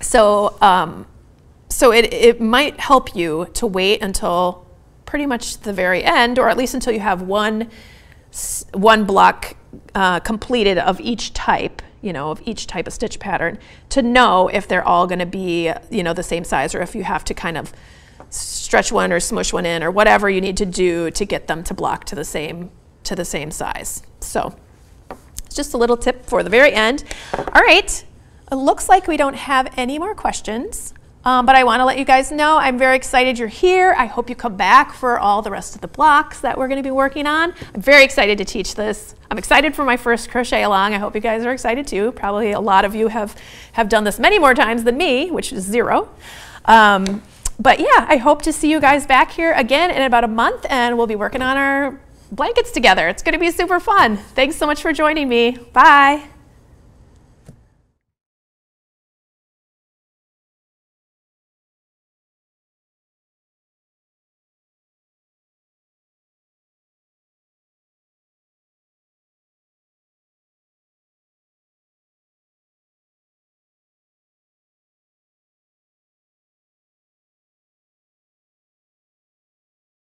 So, um, so it, it might help you to wait until pretty much the very end, or at least until you have one, one block uh, completed of each type, you know, of each type of stitch pattern, to know if they're all gonna be, you know, the same size, or if you have to kind of stretch one or smush one in, or whatever you need to do to get them to block to the same, to the same size. So it's just a little tip for the very end. All right, it looks like we don't have any more questions. Um, but I want to let you guys know I'm very excited you're here. I hope you come back for all the rest of the blocks that we're going to be working on. I'm very excited to teach this. I'm excited for my first crochet along. I hope you guys are excited too. Probably a lot of you have, have done this many more times than me, which is zero. Um, but yeah, I hope to see you guys back here again in about a month and we'll be working on our blankets together. It's going to be super fun. Thanks so much for joining me. Bye.